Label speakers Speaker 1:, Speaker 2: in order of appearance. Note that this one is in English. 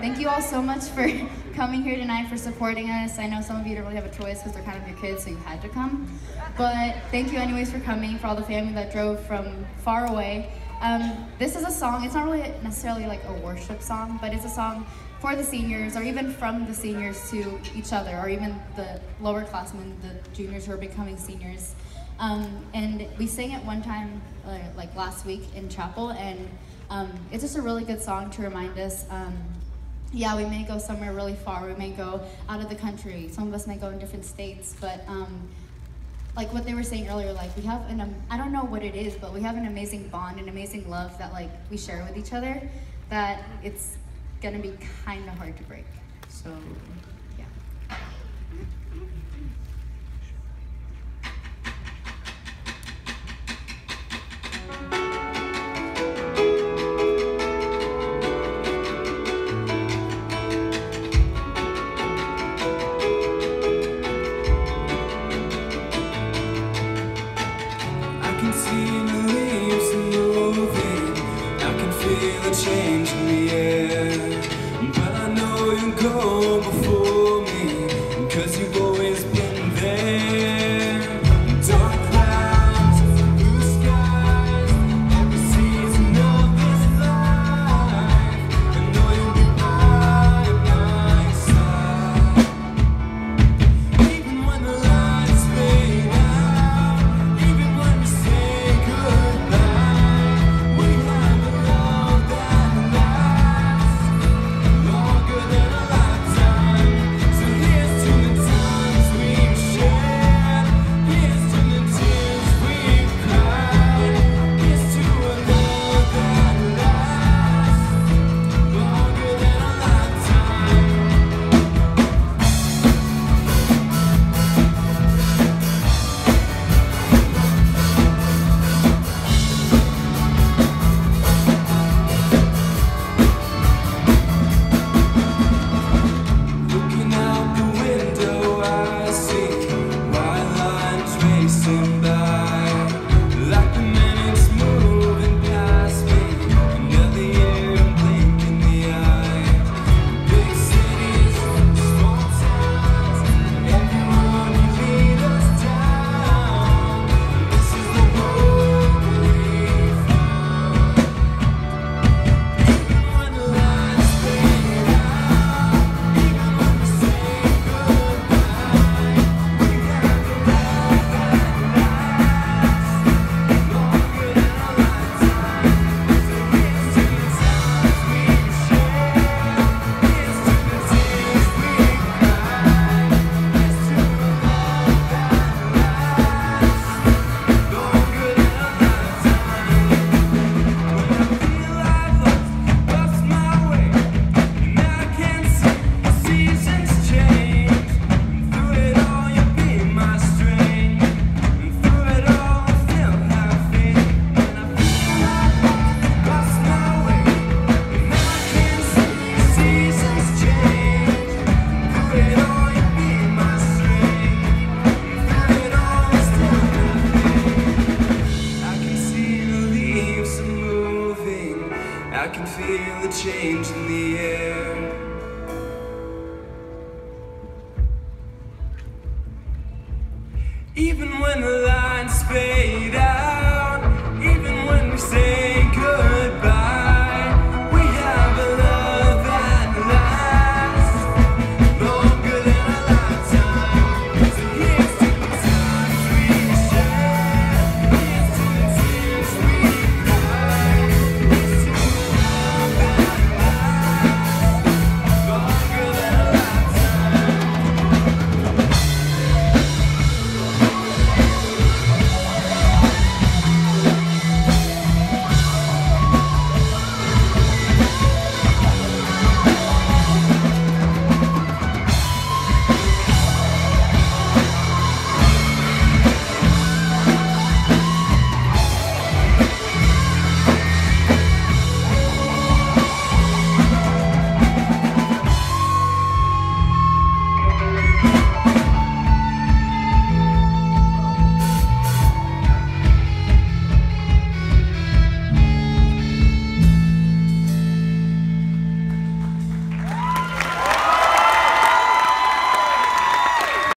Speaker 1: Thank you all so much for coming here tonight, for supporting us. I know some of you don't really have a choice because they're kind of your kids, so you had to come. But thank you anyways for coming, for all the family that drove from far away. Um, this is a song, it's not really necessarily like a worship song, but it's a song for the seniors, or even from the seniors to each other, or even the lower classmen, the juniors who are becoming seniors. Um, and we sang it one time, uh, like last week in chapel, and um, it's just a really good song to remind us. Yeah, we may go somewhere really far. We may go out of the country. Some of us may go in different states, but um, like what they were saying earlier, like we have an, um, I don't know what it is, but we have an amazing bond, an amazing love that like we share with each other that it's gonna be kind of hard to break. So
Speaker 2: moving. I can feel a change in the air. feel the change in the air. Even when the lines fade out